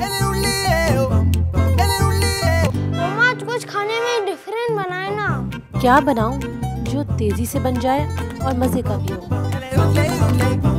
मम्मा आज कुछ खाने में डिफरेंट बनाए ना। क्या बनाऊँ? जो तेज़ी से बन जाए और मज़े का भी हो।